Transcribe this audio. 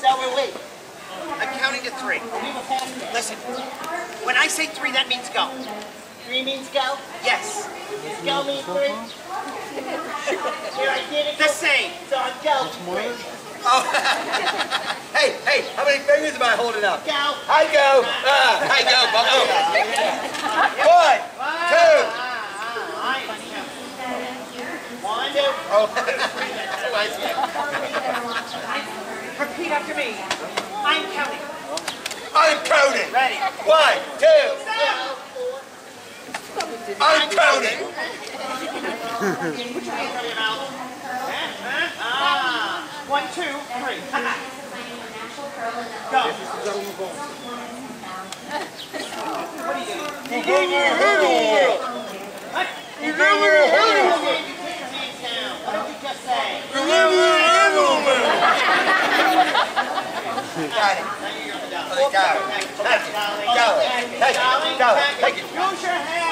So we're wait. I'm counting to three. We will pass it. Listen, when I say three, that means go. Three means go. Yes, Does go mean three? Here, I did it. the same. So I'm go. Three. Oh. hey, hey, how many fingers am I holding up? Go. I go. Ah, I go. Bucko. One, two. Ah, I. One, two. Oh. Repeat after me. I'm counting. I'm counting. Ready. One, two. Go. I'm counting. Put your hands over your mouth. Ah. One, two, three. Go. What are you doing? You gave me a hurdle. What? You gave me a hurdle world. You put your hands down. What did you just say? You live in an animal world. Got it. Now you're on the down. Go. Take it. Take it. Darling, Go. take it. Take it. Darling, Go. take Take it. Use your head.